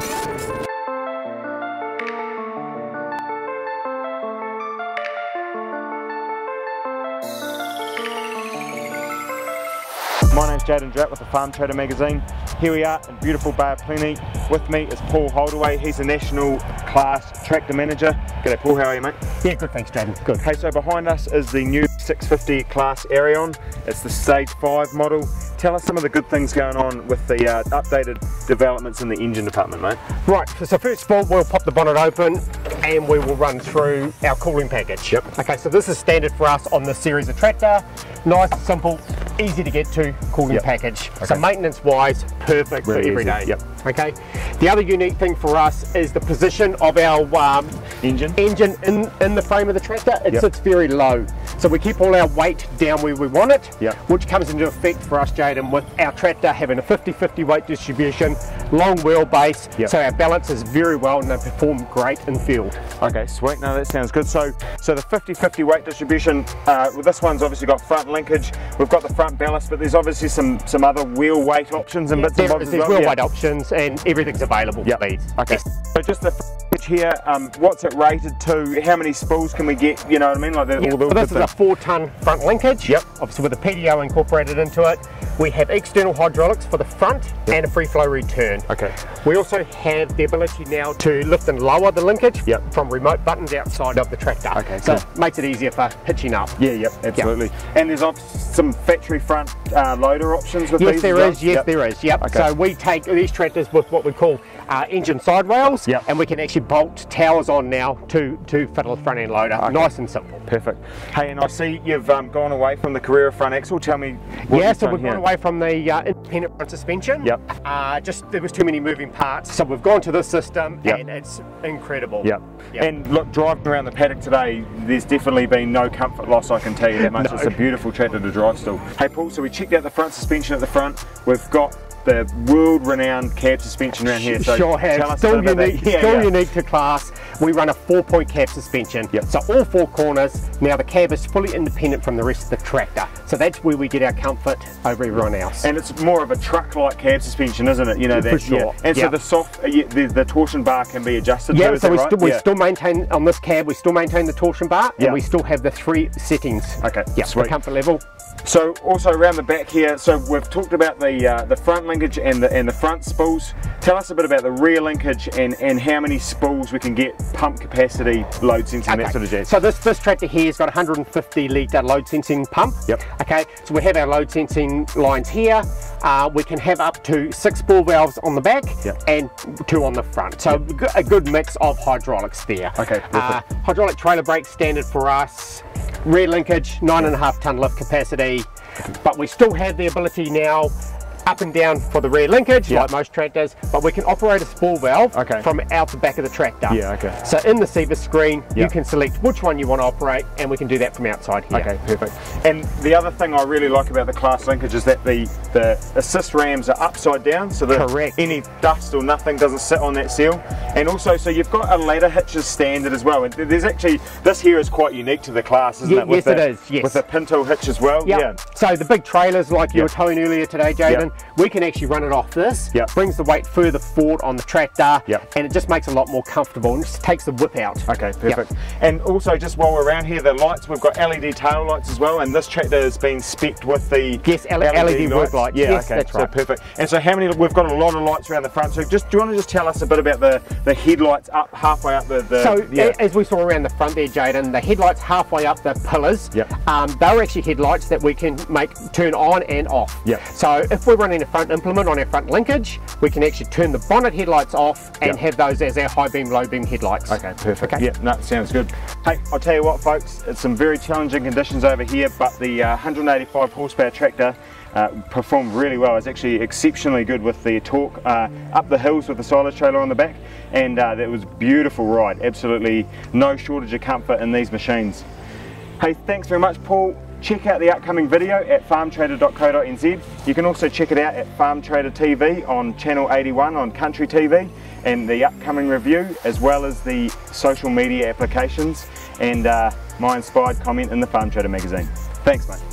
My name's Jaiden Drought with the Farm Trader magazine. Here we are in beautiful Bay of Plenty. With me is Paul Holdaway. He's a national Claas tractor manager. G'day Paul, how are you mate? Yeah, good thanks Jaiden, good. Hey, so behind us is the new 650 Claas Arion. It's the stage 5 model. Tell us some of the good things going on with the uh, updated developments in the engine department mate. Right, so first of all we'll pop the bonnet open and we will run through our cooling package. Yep. Okay, so this is standard for us on this series of tractor. Nice, simple, easy to get to cooling yep. package. Okay. So maintenance wise, perfect Really for every easy. day. Yep. Okay. The other unique thing for us is the position of our um, Engine? engine in, in the frame of the tractor. It Yep. sits very low. So we keep all our weight down where we want it, Yep. which comes into effect for us, Jaiden, with our tractor having a 50-50 weight distribution, long wheelbase, Yep. so our balance is very well and they perform great in field. Okay, sweet. No, that sounds good. So, so the 50-50 weight distribution. Uh, well, this one's obviously got front linkage. We've got the front ballast, but there's obviously some some other wheel weight options and bits and bobs there's well. wheel Yeah. weight options and everything's available Yep. for these. Okay. So just the here. Um, what's it rated to? How many spools can we get? You know what I mean? Like the, all the so this is a four ton front linkage. Yep. Obviously with a PTO incorporated into it. We have external hydraulics for the front and a free flow return. Okay. We also have the ability now to lift and lower the linkage Yep. from remote buttons outside of the tractor. Okay, So cool. it makes it easier for hitching up. Yeah, yep, absolutely. And there's some factory front uh, loader options with Yes, these. there is. Yes, Yep. there is. Yep. Okay. So we take these tractors with what we call uh, engine side rails, Yep. and we can actually bolt towers on now to to fit a front end loader. Nice and simple. Perfect. Hey, and I see you've um, gone away from the Carrera front axle. Tell me. What yeah, so we've here. gone away from the uh, independent front suspension. Yep. Uh, just there was too many moving parts, so we've gone to this system, Yep. and it's incredible. Yep. Yep. And look, driving around the paddock today, there's definitely been no comfort loss, I can tell you that much. No. It's a beautiful tractor to drive still. Hey Paul, so we checked out the front suspension at the front. We've got the world-renowned cab suspension around here. So sure have. Still unique, that. Yeah, still yeah. unique to Claas. We run a four-point cab suspension. Yep. So all four corners. Now the cab is fully independent from the rest of the tractor. So that's where we get our comfort over everyone else. And it's more of a truck-like cab suspension, isn't it? You know For sure. Yeah. And so the soft, uh, yeah, the, the torsion bar can be adjusted. yeah, so we, right? still, we still maintain on this cab. We still maintain the torsion bar, and we still have the three settings. Okay, Yeah, sweet. the comfort level. So also around the back here, so we've talked about the uh, the front linkage and the and the front spools. Tell us a bit about the rear linkage and and how many spools we can get, pump capacity, load sensing, that sort of jazz. So this, this tractor here has got 150 litre load sensing pump. Yep. Okay, so we have our load sensing lines here. Uh, we can have up to six ball valves on the back Yep. and two on the front. So a good mix of hydraulics there. Okay, Uh, hydraulic trailer brake standard for us. Rear linkage, nine and a half ton lift capacity. But we still have the ability now up and down for the rear linkage, Yep. like most tractors, but we can operate a spool valve Okay. from out the back of the tractor. Yeah, okay. So in the CEBIS screen, you can select which one you want to operate, and we can do that from outside here. Okay, perfect. And the other thing I really like about the Claas linkage is that the, the assist rams are upside down, so that Correct. any dust or nothing doesn't sit on that seal. And also, so you've got a ladder hitches standard as well. And there's actually, this here is quite unique to the Claas, isn't Ye- it? With yes, the, it is, yes. With the pinto hitch as well. Yep. Yeah. So the big trailers, like you Yep. were towing earlier today, Jaiden, we can actually run it off this. Yep. Brings the weight further forward on the tractor, Yep. and it just makes it a lot more comfortable and just takes the whip out. Okay, perfect. And also, just while we're around here, the lights, we've got LED tail lights as well, and this tractor has been specced with the Yes, L- LED work lights. Yeah, Yes, okay, so right. perfect. And so, how many? We've got a lot of lights around the front. So, just do you want to just tell us a bit about the the headlights up halfway up the? the So yeah. as we saw around the front there, Jaiden, the headlights halfway up the pillars, Yep. um, they're actually headlights that we can make turn on and off. Yep. So if we're running a front implement on our front linkage, we can actually turn the bonnet headlights off and Yep. have those as our high beam, low beam headlights. Okay, perfect. Okay. Yeah, that sounds good. Hey, I'll tell you what, folks, it's some very challenging conditions over here, but the uh, 185 horsepower tractor uh, performed really well. It's actually exceptionally good with the torque uh, up the hills with the silage trailer on the back, and uh, that was beautiful ride. Absolutely no shortage of comfort in these machines. Hey, thanks very much, Paul. Check out the upcoming video at farmtrader.co.nz. You can also check it out at Farm Trader TV on channel 81 on Country TV and the upcoming review as well as the social media applications and uh, my inspired comment in the Farm Trader magazine. Thanks mate.